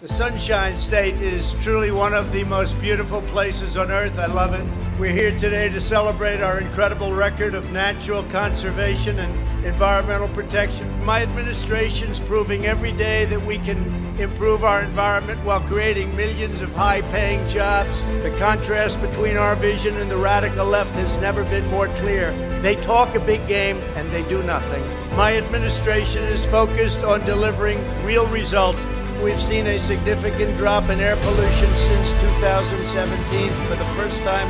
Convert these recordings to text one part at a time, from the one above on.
The Sunshine State is truly one of the most beautiful places on earth. I love it. We're here today to celebrate our incredible record of natural conservation and environmental protection. My administration is proving every day that we can improve our environment while creating millions of high paying jobs. The contrast between our vision and the radical left has never been more clear. They talk a big game and they do nothing. My administration is focused on delivering real results We've seen a significant drop in air pollution since 2017 for the first time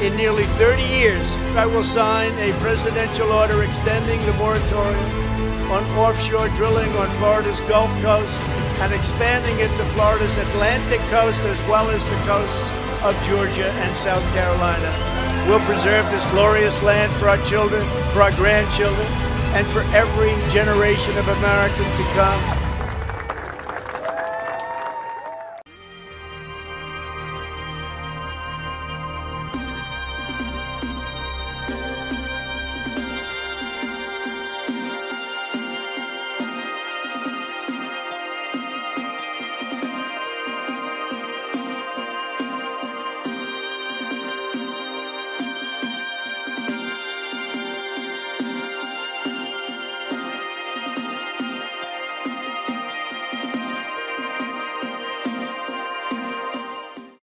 in nearly 30 years. I will sign a presidential order extending the moratorium on offshore drilling on Florida's Gulf Coast and expanding it to Florida's Atlantic coast as well as the coasts of Georgia and South Carolina. We'll preserve this glorious land for our children, for our grandchildren, and for every generation of Americans to come.